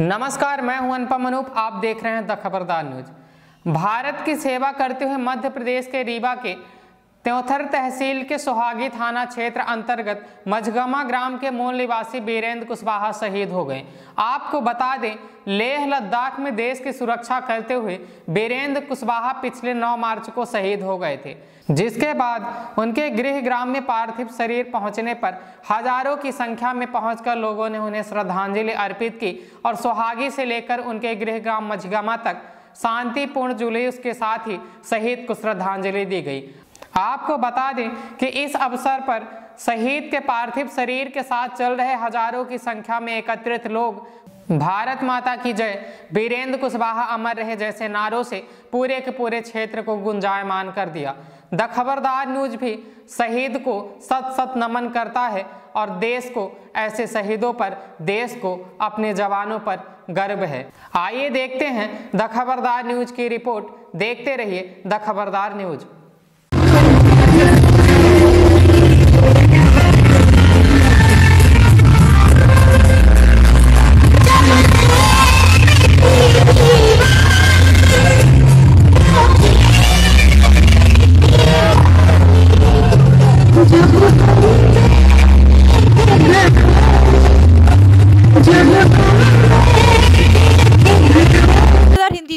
नमस्कार, मैं हूँ अनुपम अनूप आप देख रहे हैं द खबरदार न्यूज़। भारत की सेवा करते हुए मध्य प्रदेश के रीवा के त्योथर तहसील के सुहागी थाना क्षेत्र अंतर्गत मझगमा ग्राम के मूल निवासी बीरेंद्र कुशवाहा शहीद हो गए। आपको बता दें, लेह लद्दाख में देश की सुरक्षा करते हुए बीरेंद्र कुशवाहा पिछले 9 मार्च को शहीद हो गए थे, जिसके बाद उनके गृह ग्राम में पार्थिव शरीर पहुँचने पर हज़ारों की संख्या में पहुंचकर लोगों ने उन्हें श्रद्धांजलि अर्पित की और सुहागी से लेकर उनके गृह ग्राम मझगमा तक शांतिपूर्ण जुलूस के साथ ही शहीद को श्रद्धांजलि दी गई। आपको बता दें कि इस अवसर पर शहीद के पार्थिव शरीर के साथ चल रहे हज़ारों की संख्या में एकत्रित लोग, भारत माता की जय, वीरेंद्र कुशवाहा अमर रहे जैसे नारों से पूरे के पूरे क्षेत्र को गुंजायमान कर दिया। द खबरदार न्यूज़ भी शहीद को सत सत नमन करता है और देश को, ऐसे शहीदों पर देश को अपने जवानों पर गर्व है। आइए देखते हैं द खबरदार न्यूज़ की रिपोर्ट। देखते रहिए द खबरदार न्यूज़। खबरदार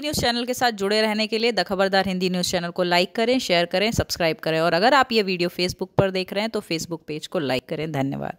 न्यूज़ चैनल के साथ जुड़े रहने के लिए the Khabardar Hindi news channel को लाइक करें, शेयर करें, सब्सक्राइब करें। और अगर आप ये वीडियो फेसबुक पर देख रहे हैं तो फेसबुक पेज को लाइक करें। धन्यवाद।